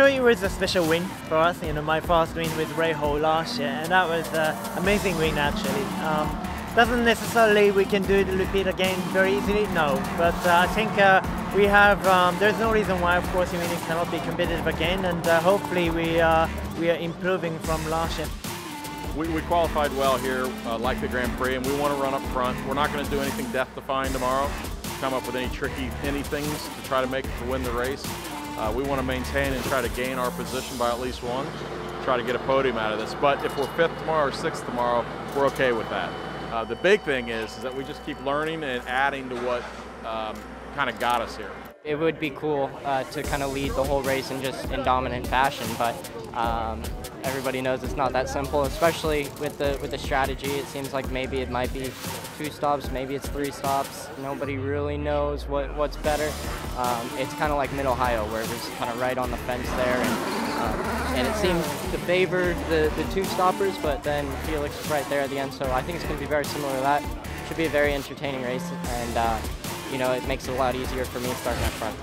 was a special win for us. You know, my first win with Rahal last year, and that was an amazing win actually. Um, doesn't necessarily we can do it repeat again very easily, no. But uh, I think uh, we have. Um, there's no reason why, of course, Munich cannot be competitive again, and uh, hopefully we uh, we are improving from last year. We, we qualified well here, uh, like the Grand Prix, and we want to run up front. We're not going to do anything death-defying tomorrow. Come up with any tricky anythings to try to make it to win the race. Uh, we want to maintain and try to gain our position by at least one, try to get a podium out of this. But if we're fifth tomorrow or sixth tomorrow, we're okay with that. Uh, the big thing is, is that we just keep learning and adding to what um, kind of got us here. It would be cool uh, to kind of lead the whole race in just in dominant fashion, but um, everybody knows it's not that simple. Especially with the with the strategy, it seems like maybe it might be two stops, maybe it's three stops. Nobody really knows what what's better. Um, it's kind of like Mid Ohio, where it was kind of right on the fence there, and um, and it seemed to favor the the two stoppers, but then Felix was right there at the end. So I think it's going to be very similar to that. Should be a very entertaining race, and. Uh, you know, it makes it a lot easier for me starting up front.